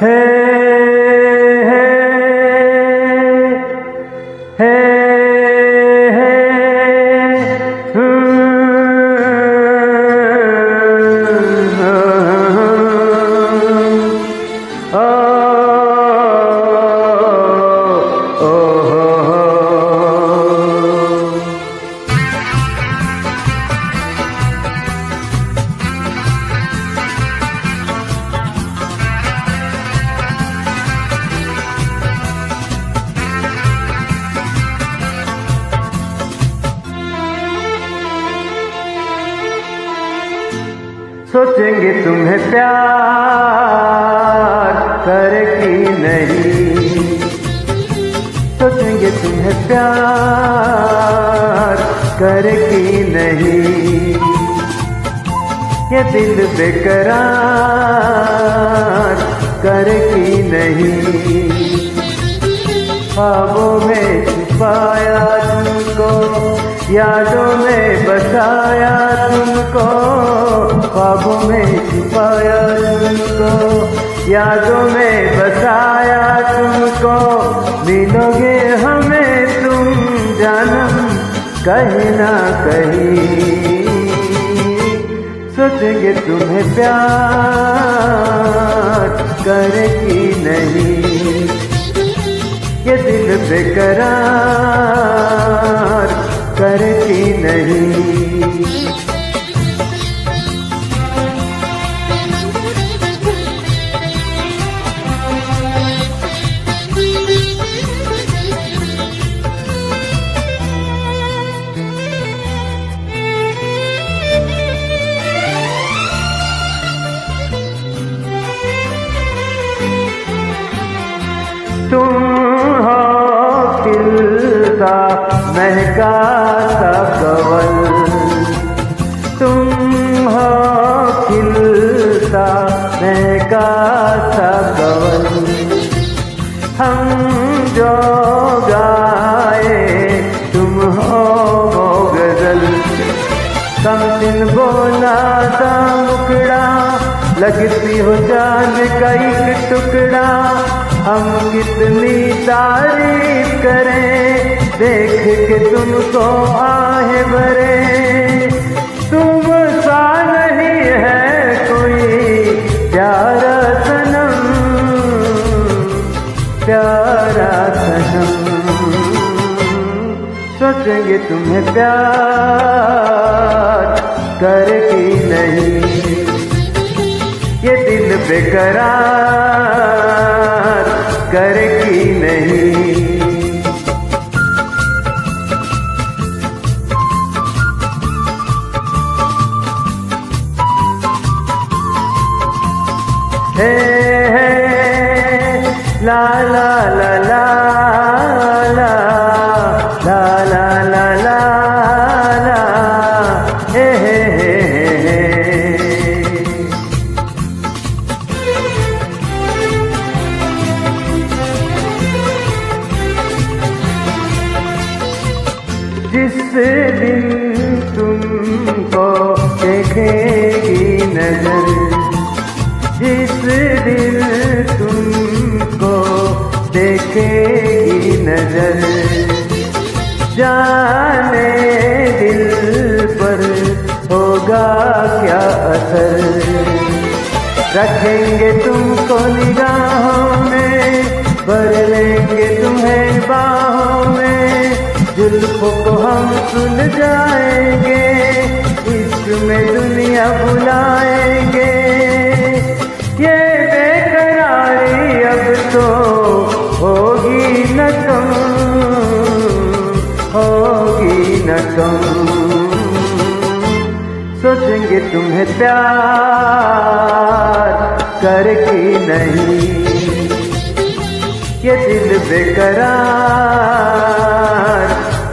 Hey. सोचेंगे तुम्हें प्यार करे कि नहीं। सोचेंगे तुम्हें प्यार करे कि नहीं। ये दिल बेकरार करे कि नहीं। ख्वाबों में छुपाया तुमको, यादों में बसाया तुमको। ख्वाबों में छुपाया तुमको, यादों में बसाया तुमको। मिलोगे हमें तुम जानम, कहीं ना कहीं। सोचेंगे तुम्हें प्यार करे कि नहीं? ये दिल बेकरार खिलता महका सा कवल तुम हो खिलता। महका सा कवल हम जो गाए, तुम हो वो गज़ल। कम दिन बोला था मुकड़ा, लगती हो जान का एक टुकड़ा। हम कितनी तारीफ़ करें देख के तुमको आहे भरे। तुम सा नहीं है कोई प्यारा सनम। प्यारा सनम। सोचेंगे तुम्हें प्यार कर की नहीं। ये दिल बेकरार कर ला ला ला ला ला ला ला ला ला ला हे हे हे हे जिस दिन तुमको देखेगी देखेगी नज़र जाने दिल पर होगा क्या असर? रखेंगे तुमको निगाहों में, भर लेंगे तुम्हें बाहों में। जुल्फों को हम सुन जाएँगे इश्क में दुनिया बुलाएँगे। सोचेंगे तुम्हें प्यार कर की नहीं। ये दिल बेकरार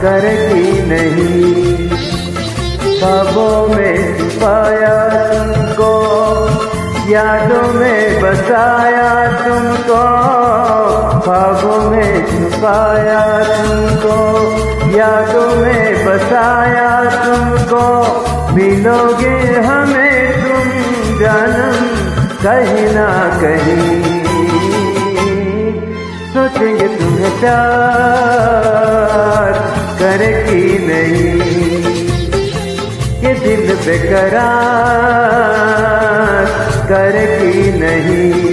कर की नहीं। ख्वाबों में छुपाया तुमको, यादों में बसाया तुमको। ख्वाबों में छुपाया तुमको, यादों में बसाया तुमको। मिलोगे हमें तुम जानम, कहीं ना कहीं। पूछेंगे तुम्हें प्यार, करे कि नहीं? ये दिल बेकरार, करे कि नहीं?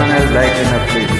as in a place.